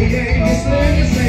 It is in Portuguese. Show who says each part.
Speaker 1: ninguém me esclarecer